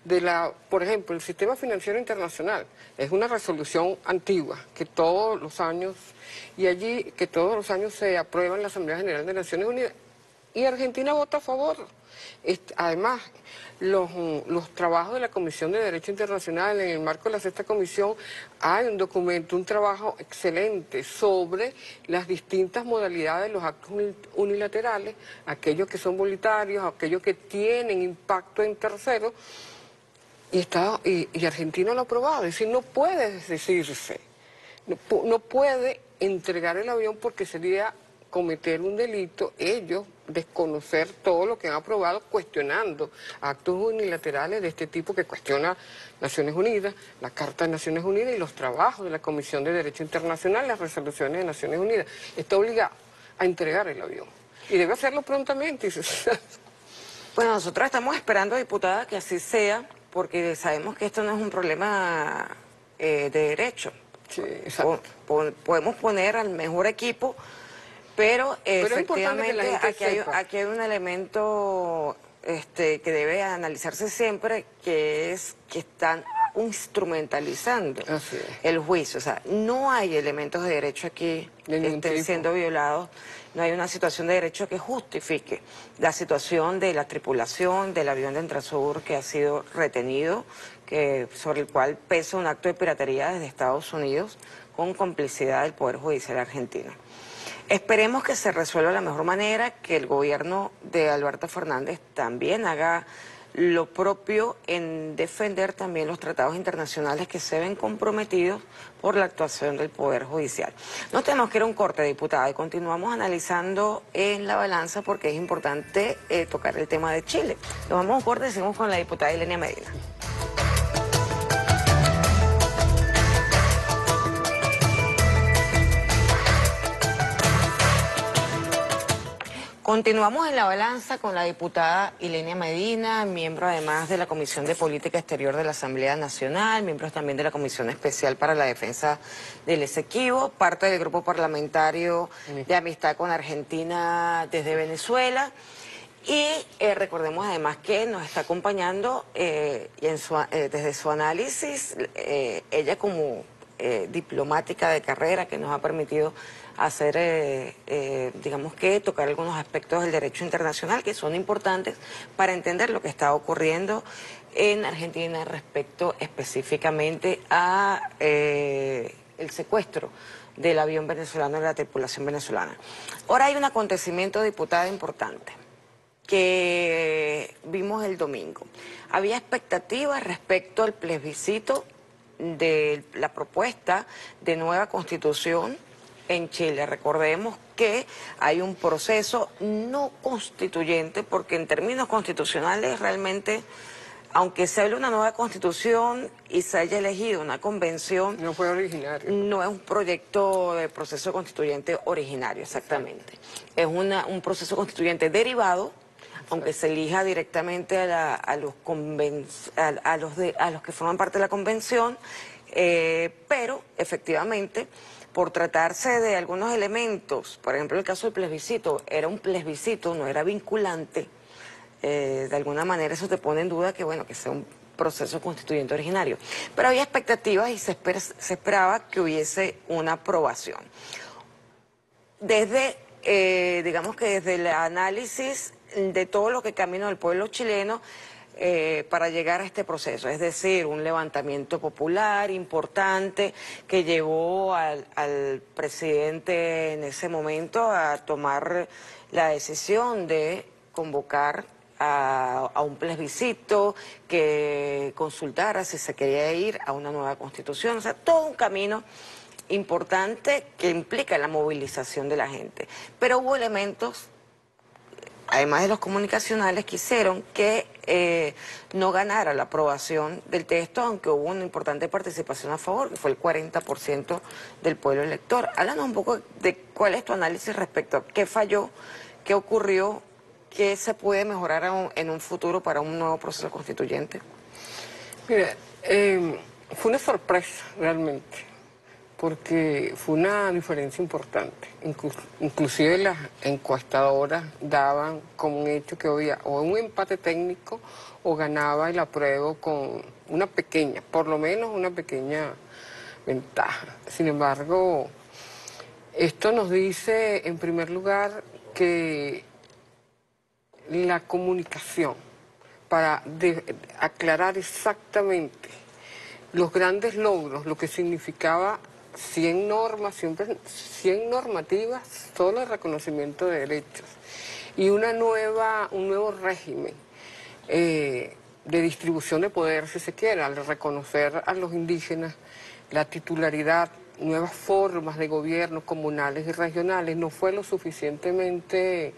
de la, por ejemplo, el sistema financiero internacional. Es una resolución antigua que todos los años, y allí que todos los años se aprueba en la Asamblea General de Naciones Unidas. Y Argentina vota a favor. Además, los, trabajos de la Comisión de Derecho Internacional, en el marco de la sexta comisión, hay un documento, un trabajo excelente sobre las distintas modalidades de los actos unilaterales, aquellos que son voluntarios, aquellos que tienen impacto en terceros, y, está, y, Argentina lo ha aprobado. Es decir, no puede decirse, no, no puede entregar el avión porque sería cometer un delito, ellos desconocer todo lo que han aprobado cuestionando actos unilaterales de este tipo que cuestiona Naciones Unidas, la Carta de Naciones Unidas y los trabajos de la Comisión de Derecho Internacional, las resoluciones de Naciones Unidas. Está obligado a entregar el avión y debe hacerlo prontamente. Bueno, nosotros estamos esperando, diputada, que así sea, porque sabemos que esto no es un problema eh, de derecho. Sí, podemos poner al mejor equipo pero, efectivamente aquí hay, aquí hay, un elemento este, que debe analizarse siempre, que es que están instrumentalizando el juicio. O sea, no hay elementos de derecho aquí que estén siendo violados. No hay una situación de derecho que justifique la situación de la tripulación del avión de Entrasur que ha sido retenido, que, sobre el cual pesa un acto de piratería desde Estados Unidos con complicidad del Poder Judicial argentino. Esperemos que se resuelva de la mejor manera, que el gobierno de Alberto Fernández también haga lo propio en defender también los tratados internacionales que se ven comprometidos por la actuación del Poder Judicial. No tenemos que ir a un corte, diputada, y continuamos analizando en la balanza porque es importante eh, tocar el tema de Chile. Nos vamos a un corte y seguimos con la diputada Elenia Medina. Continuamos en la balanza con la diputada Ilenia Medina, miembro además de la Comisión de Política Exterior de la Asamblea Nacional, miembro también de la Comisión Especial para la Defensa del Esequibo, parte del grupo parlamentario de amistad con Argentina desde Venezuela. Y eh, recordemos además que nos está acompañando eh, eh, desde su análisis, ella como diplomática de carrera que nos ha permitido hacer, eh, eh, digamos que, tocar algunos aspectos del derecho internacional que son importantes para entender lo que está ocurriendo en Argentina respecto específicamente a eh, el secuestro del avión venezolano de la tripulación venezolana. Ahora hay un acontecimiento, diputada, importante que vimos el domingo. Había expectativas respecto al plebiscito de la propuesta de nueva constitución en Chile. Recordemos que hay un proceso no constituyente, porque en términos constitucionales realmente, aunque se hable una nueva constitución y se haya elegido una convención... No fue originario. No es un proyecto de proceso constituyente originario, exactamente. Es una, un proceso constituyente derivado aunque se elija directamente a, los, a, los a los que forman parte de la convención, eh, pero efectivamente por tratarse de algunos elementos, por ejemplo el caso del plebiscito, era un plebiscito, no era vinculante, eh, de alguna manera eso te pone en duda que, bueno, que sea un proceso constituyente originario. Pero había expectativas y se, se esperaba que hubiese una aprobación. Desde, eh, digamos que desde el análisis de todo lo que camino el pueblo chileno, eh, para llegar a este proceso, es decir, un levantamiento popular importante que llevó al, presidente en ese momento a tomar la decisión de convocar a, a, un plebiscito que consultara si se quería ir a una nueva constitución, o sea, todo un camino importante que implica la movilización de la gente. Pero hubo elementos además de los comunicacionales, quisieron que eh, no ganara la aprobación del texto, aunque hubo una importante participación a favor, que fue el 40% del pueblo elector. Háblanos un poco de cuál es tu análisis respecto a qué falló, qué ocurrió, qué se puede mejorar en un futuro para un nuevo proceso constituyente. Mira, em, fue una sorpresa realmente porque fue una diferencia importante. inclusive las encuestadoras daban como un hecho que había o un empate técnico o ganaba el apruebo con una pequeña, por lo menos una pequeña ventaja. Sin embargo, esto nos dice en primer lugar que la comunicación para aclarar exactamente los grandes logros, lo que significaba 100 normas, siempre 100 normativas, solo el reconocimiento de derechos y una nueva, un nuevo régimen eh, de distribución de poder, si se quiere, al reconocer a los indígenas la titularidad, nuevas formas de gobierno comunales y regionales, no fue lo suficientemente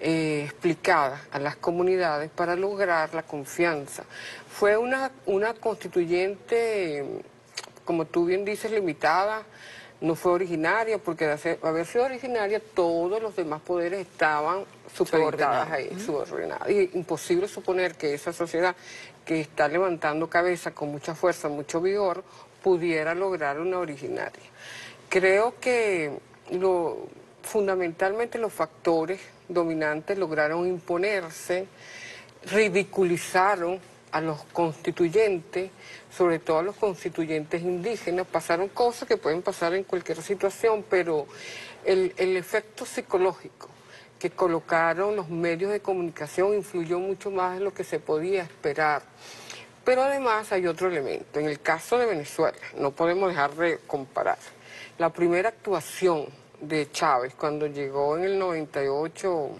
eh, explicada a las comunidades para lograr la confianza. Fue una, una constituyente como tú bien dices, limitada, no fue originaria, porque de haber sido originaria, todos los demás poderes estaban supeditados ahí, subordinados. Y imposible suponer que esa sociedad que está levantando cabeza con mucha fuerza, mucho vigor, pudiera lograr una originaria. Creo que lo, fundamentalmente los factores dominantes lograron imponerse, ridiculizaron a los constituyentes, sobre todo a los constituyentes indígenas, pasaron cosas que pueden pasar en cualquier situación, pero el, efecto psicológico que colocaron los medios de comunicación influyó mucho más de lo que se podía esperar. Pero además hay otro elemento. En el caso de Venezuela, no podemos dejar de comparar. La primera actuación de Chávez cuando llegó en el 98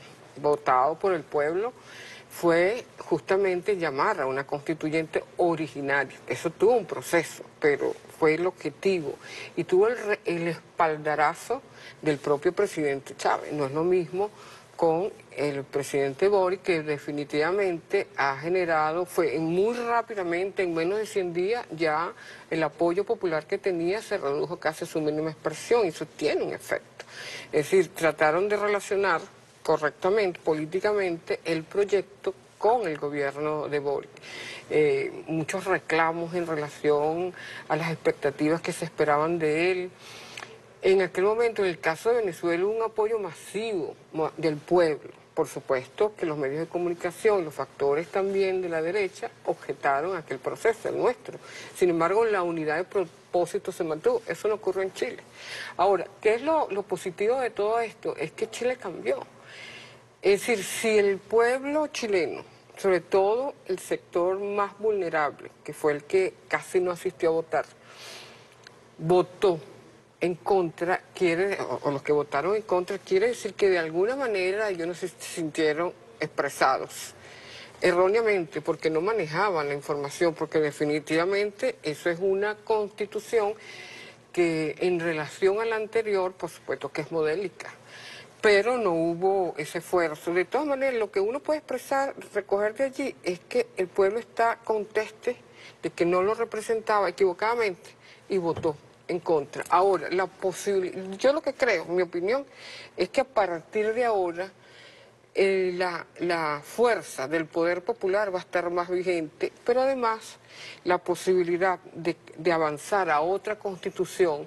votado por el pueblo, fue justamente llamar a una constituyente originaria. Eso tuvo un proceso, pero fue el objetivo. Y tuvo el, espaldarazo del propio presidente Chávez. No es lo mismo con el presidente Boric, que definitivamente ha generado, fue muy rápidamente, en menos de 100 días, ya el apoyo popular que tenía se redujo casi a su mínima expresión, y eso tiene un efecto. Es decir, trataron de relacionar correctamente, políticamente, el proyecto con el gobierno de Boric. Eh, muchos reclamos en relación a las expectativas que se esperaban de él. En aquel momento, en el caso de Venezuela, un apoyo masivo del pueblo. Por supuesto que los medios de comunicación, los factores también de la derecha, objetaron aquel proceso, el nuestro. Sin embargo, la unidad de propósito se mantuvo. Eso no ocurrió en Chile. Ahora, ¿qué es lo positivo de todo esto? Es que Chile cambió. Es decir, si el pueblo chileno, sobre todo el sector más vulnerable, que fue el que casi no asistió a votar, votó en contra, quiere, o, los que votaron en contra, quiere decir que de alguna manera ellos no se sintieron expresados erróneamente porque no manejaban la información, porque definitivamente eso es una constitución que en relación a la anterior, por supuesto que es modélica pero no hubo ese esfuerzo. De todas maneras, lo que uno puede expresar, recoger de allí, es que el pueblo está conteste de que no lo representaba equivocadamente y votó en contra. Ahora, la posibilidad, yo lo que creo, mi opinión, es que a partir de ahora eh, la, la, fuerza del poder popular va a estar más vigente, pero además la posibilidad de, de avanzar a otra constitución,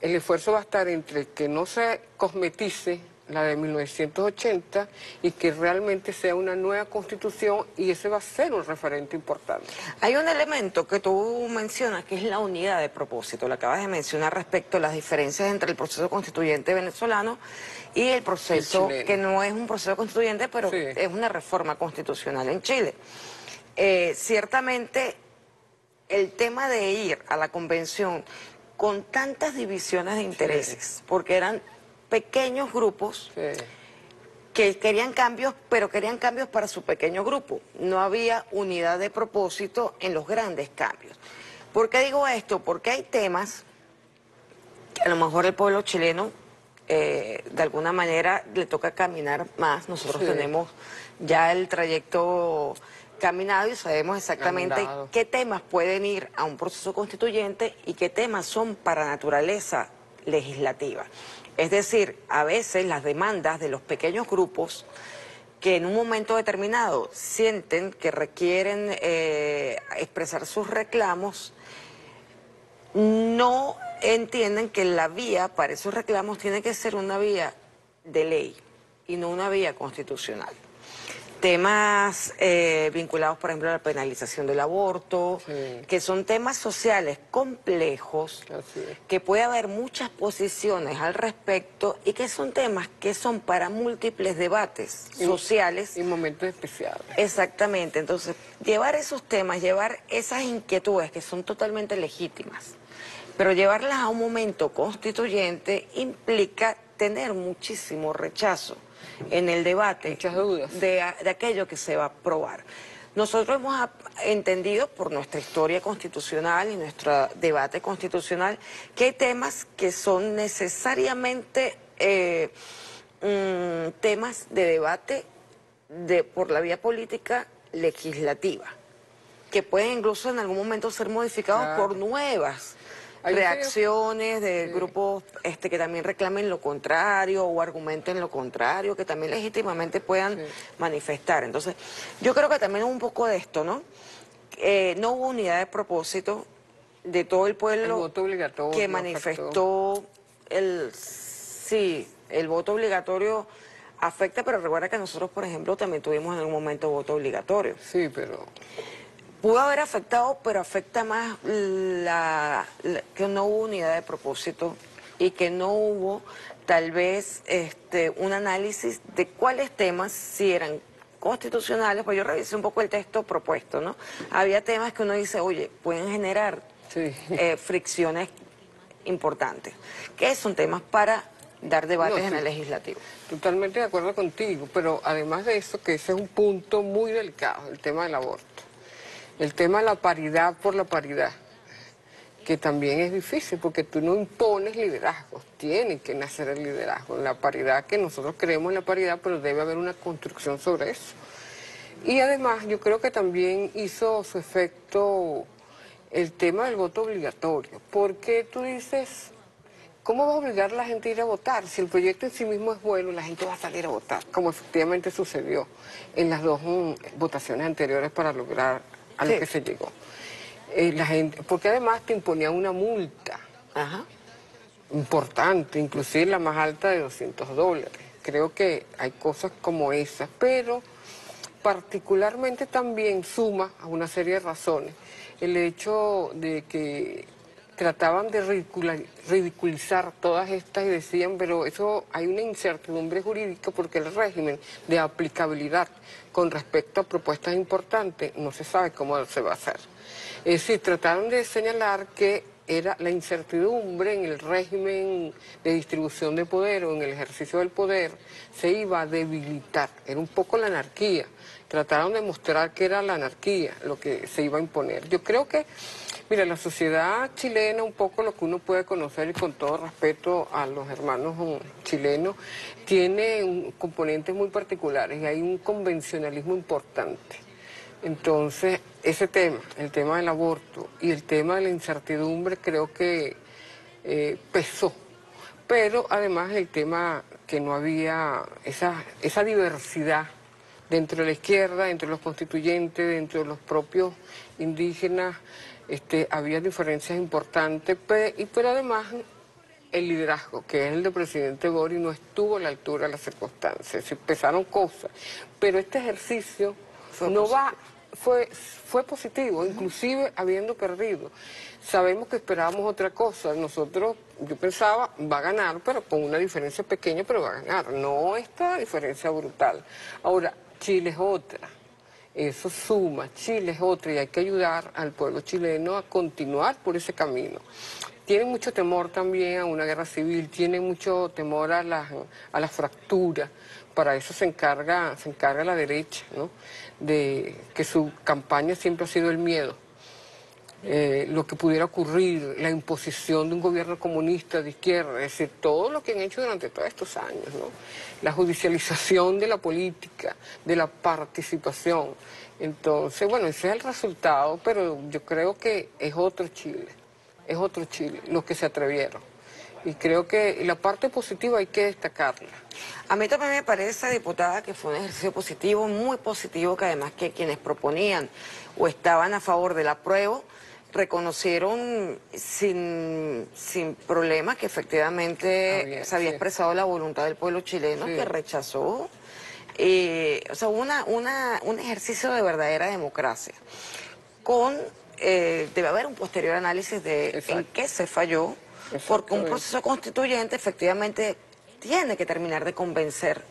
el esfuerzo va a estar entre que no se cosmetice la de 1980, y que realmente sea una nueva constitución y ese va a ser un referente importante. Hay un elemento que tú mencionas que es la unidad de propósito, lo acabas de mencionar respecto a las diferencias entre el proceso constituyente venezolano y el proceso, que no es un proceso constituyente, pero es una reforma constitucional en Chile. Eh, ciertamente el tema de ir a la convención con tantas divisiones de intereses, porque eran pequeños grupos que querían cambios, pero querían cambios para su pequeño grupo. No había unidad de propósito en los grandes cambios. ¿Por qué digo esto? Porque hay temas que a lo mejor el pueblo chileno eh, de alguna manera le toca caminar más. Nosotros tenemos ya el trayecto caminado y sabemos exactamente qué temas pueden ir a un proceso constituyente y qué temas son para naturaleza legislativa. Es decir, a veces las demandas de los pequeños grupos que en un momento determinado sienten que requieren eh, expresar sus reclamos, no entienden que la vía para esos reclamos tiene que ser una vía de ley y no una vía constitucional temas eh, vinculados, por ejemplo, a la penalización del aborto, que son temas sociales complejos, que puede haber muchas posiciones al respecto y que son temas que son para múltiples debates sociales. Y momentos especiales. Exactamente, entonces llevar esos temas, llevar esas inquietudes que son totalmente legítimas, pero llevarlas a un momento constituyente implica tener muchísimo rechazo en el debate De, aquello que se va a aprobar. Nosotros hemos entendido por nuestra historia constitucional y nuestro debate constitucional que hay temas que son necesariamente eh, mm, temas de debate de, por la vía política legislativa, que pueden incluso en algún momento ser modificados por nuevas reacciones de grupos este, que también reclamen lo contrario o argumenten lo contrario, que también legítimamente puedan manifestar. Entonces, yo creo que también un poco de esto, ¿no? Eh, no hubo unidad de propósito de todo el pueblo que manifestó el sí, el voto obligatorio afecta, pero recuerda que nosotros, por ejemplo, también tuvimos en algún momento voto obligatorio. Sí, pero pudo haber afectado, pero afecta más la, que no hubo unidad de propósito y que no hubo tal vez este, un análisis de cuáles temas si eran constitucionales, pues yo revisé un poco el texto propuesto, ¿no? Había temas que uno dice, oye, pueden generar eh, fricciones importantes, que son temas para dar debates en el legislativo. Totalmente de acuerdo contigo, pero además de eso, que ese es un punto muy delicado, el tema del aborto. El tema de la paridad por la paridad, que también es difícil porque tú no impones liderazgo, tiene que nacer el liderazgo. La paridad, que nosotros creemos en la paridad, pero debe haber una construcción sobre eso. Y además yo creo que también hizo su efecto el tema del voto obligatorio, porque tú dices, ¿cómo va a obligar a la gente a ir a votar? Si el proyecto en sí mismo es bueno, la gente va a salir a votar, como efectivamente sucedió en las dos mm, votaciones anteriores para lograr a lo que se llegó. Eh, la gente, porque además te imponía una multa importante, inclusive la más alta de 200 dólares. Creo que hay cosas como esas, pero particularmente también suma a una serie de razones el hecho de que trataban de ridiculizar todas estas y decían, pero eso hay una incertidumbre jurídica porque el régimen de aplicabilidad con respecto a propuestas importantes no se sabe cómo se va a hacer. Es decir, trataron de señalar que era la incertidumbre en el régimen de distribución de poder o en el ejercicio del poder se iba a debilitar, era un poco la anarquía. Trataron de mostrar que era la anarquía lo que se iba a imponer. Yo creo que Mira, la sociedad chilena, un poco lo que uno puede conocer y con todo respeto a los hermanos chilenos, tiene componentes muy particulares y hay un convencionalismo importante. Entonces, ese tema, el tema del aborto y el tema de la incertidumbre creo que eh, pesó. Pero además el tema que no había esa, esa diversidad dentro de la izquierda, dentro de los constituyentes, dentro de los propios indígenas, este, había diferencias importantes, pero, además el liderazgo, que es el del presidente Bori, no estuvo a la altura de las circunstancias. Se empezaron cosas, pero este ejercicio no va fue, fue positivo, inclusive habiendo perdido. Sabemos que esperábamos otra cosa. Nosotros, yo pensaba, va a ganar, pero con una diferencia pequeña, pero va a ganar. No esta diferencia brutal. Ahora, Chile es otra. Eso suma, Chile es otra y hay que ayudar al pueblo chileno a continuar por ese camino. Tienen mucho temor también a una guerra civil, tienen mucho temor a las, a las fracturas. Para eso se encarga, se encarga la derecha, ¿no? de que su campaña siempre ha sido el miedo. Eh, lo que pudiera ocurrir, la imposición de un gobierno comunista de izquierda, es decir, todo lo que han hecho durante todos estos años, ¿no? la judicialización de la política, de la participación. Entonces, bueno, ese es el resultado, pero yo creo que es otro Chile, es otro Chile, los que se atrevieron y creo que la parte positiva hay que destacarla. A mí también me parece, diputada, que fue un ejercicio positivo, muy positivo, que además que quienes proponían o estaban a favor del apruebo reconocieron sin, sin problema que efectivamente se había expresado la voluntad del pueblo chileno que rechazó. Eh, o sea, una, una, un ejercicio de verdadera democracia. Con, eh, debe haber un posterior análisis de en qué se falló, porque un proceso constituyente efectivamente tiene que terminar de convencer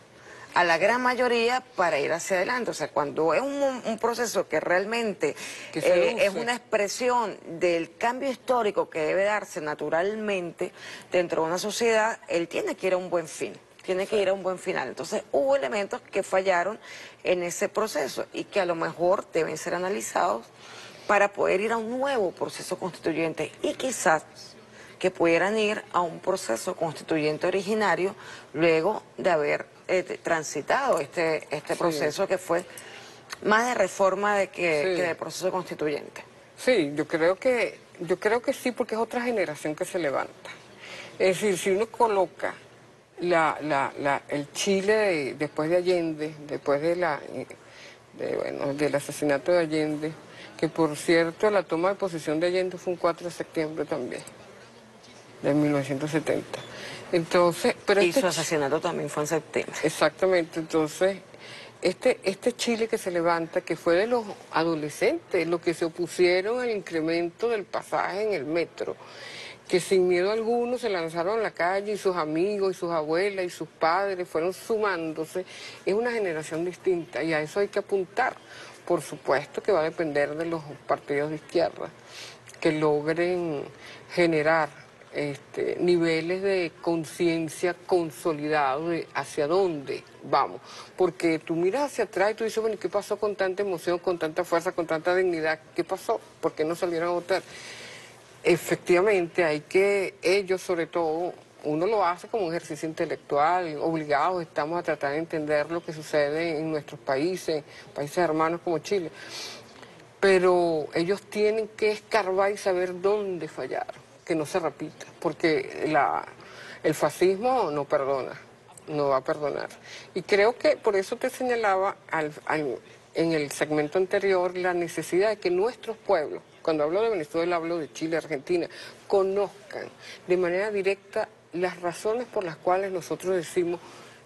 a la gran mayoría para ir hacia adelante. O sea, cuando es un, proceso que realmente eh, es una expresión del cambio histórico que debe darse naturalmente dentro de una sociedad, él tiene que ir a un buen fin tiene que ir a un buen final. Entonces hubo elementos que fallaron en ese proceso y que a lo mejor deben ser analizados para poder ir a un nuevo proceso constituyente y quizás que pudieran ir a un proceso constituyente originario luego de haber eh, transitado este, este proceso que fue más de reforma de que, de proceso constituyente. Sí, yo creo que yo creo que sí, porque es otra generación que se levanta. Es decir, si uno coloca la, la, el Chile después de Allende, después de la, bueno, del asesinato de Allende, que por cierto la toma de posición de Allende fue un 4 de septiembre también de 1970. Entonces, pero y este su asesinato también fue en septiembre. Exactamente, entonces este, este Chile que se levanta, que fue de los adolescentes, los que se opusieron al incremento del pasaje en el metro, que sin miedo alguno se lanzaron a la calle y sus amigos y sus abuelas y sus padres fueron sumándose, es una generación distinta y a eso hay que apuntar. Por supuesto que va a depender de los partidos de izquierda que logren generar este, niveles de conciencia consolidados de hacia dónde vamos. Porque tú miras hacia atrás y tú dices, bueno, ¿qué pasó con tanta emoción, con tanta fuerza, con tanta dignidad? ¿Qué pasó? ¿Por qué no salieron a votar? Efectivamente, hay que, ellos sobre todo, uno lo hace como un ejercicio intelectual, obligados estamos a tratar de entender lo que sucede en nuestros países, países hermanos como Chile. Pero ellos tienen que escarbar y saber dónde fallaron que no se repita, porque la, el fascismo no perdona, no va a perdonar. Y creo que por eso te señalaba en el segmento anterior la necesidad de que nuestros pueblos, cuando hablo de Venezuela, hablo de Chile, Argentina, conozcan de manera directa las razones por las cuales nosotros decimos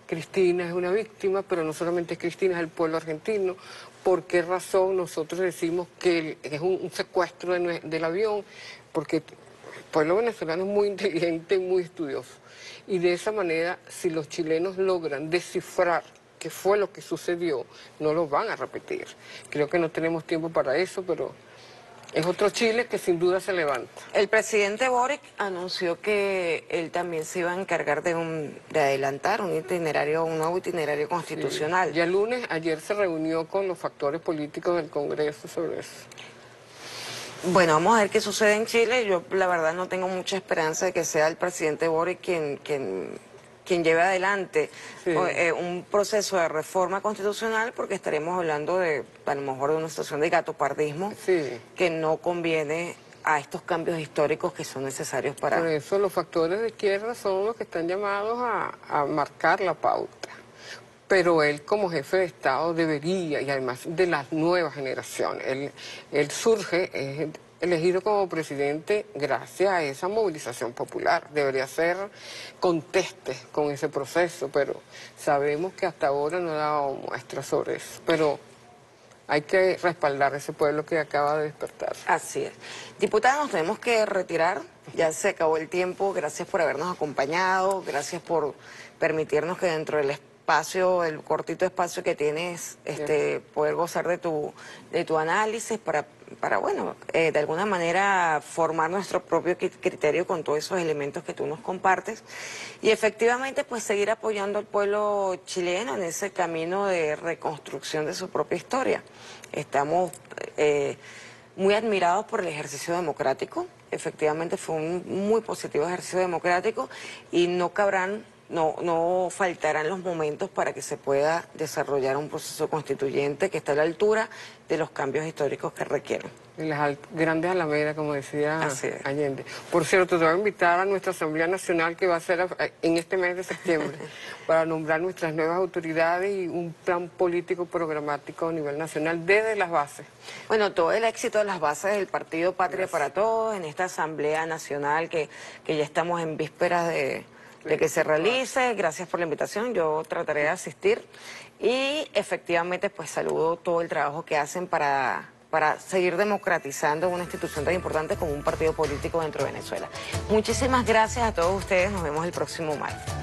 Cristina es una víctima, pero no solamente es Cristina, es el pueblo argentino. ¿Por qué razón nosotros decimos que es un, secuestro del avión? Porque pueblo venezolano es muy inteligente y muy estudioso. Y de esa manera, si los chilenos logran descifrar qué fue lo que sucedió, no lo van a repetir. Creo que no tenemos tiempo para eso, pero es otro Chile que sin duda se levanta. El presidente Boric anunció que él también se iba a encargar de, un, de adelantar un itinerario, un nuevo itinerario constitucional. Ya el lunes, ayer se reunió con los factores políticos del Congreso sobre eso. Bueno, vamos a ver qué sucede en Chile. Yo la verdad no tengo mucha esperanza de que sea el presidente Boric quien, quien, quien lleve adelante eh, un proceso de reforma constitucional porque estaremos hablando de, a lo mejor, de una situación de gatopardismo que no conviene a estos cambios históricos que son necesarios para... Por eso los factores de izquierda son los que están llamados a, a marcar la pauta pero él como jefe de Estado debería, y además de las nuevas generaciones, él, surge elegido como presidente gracias a esa movilización popular. Debería ser conteste con ese proceso, pero sabemos que hasta ahora no ha dado muestras sobre eso. Pero hay que respaldar a ese pueblo que acaba de despertar. Así es. Diputada, nos tenemos que retirar. Ya se acabó el tiempo. Gracias por habernos acompañado. Gracias por permitirnos que dentro del espacio, el cortito espacio que tienes, este, poder gozar de tu, de tu análisis para para, bueno, eh, de alguna manera formar nuestro propio criterio con todos esos elementos que tú nos compartes. Y efectivamente pues seguir apoyando al pueblo chileno en ese camino de reconstrucción de su propia historia. Estamos eh, muy admirados por el ejercicio democrático, efectivamente fue un muy positivo ejercicio democrático y no cabrán no, no faltarán los momentos para que se pueda desarrollar un proceso constituyente que esté a la altura de los cambios históricos que requieren. En las grandes alamedas, como decía Allende. Por cierto, te voy a invitar a nuestra Asamblea Nacional que va a ser en este mes de septiembre para nombrar nuestras nuevas autoridades y un plan político programático a nivel nacional desde las bases. Bueno, todo el éxito de las bases del Partido Patria para Todos en esta Asamblea Nacional que, que ya estamos en vísperas de de que se realice. Gracias por la invitación, yo trataré de asistir y efectivamente pues saludo todo el trabajo que hacen para, para seguir democratizando una institución tan importante como un partido político dentro de Venezuela. Muchísimas gracias a todos ustedes, nos vemos el próximo martes.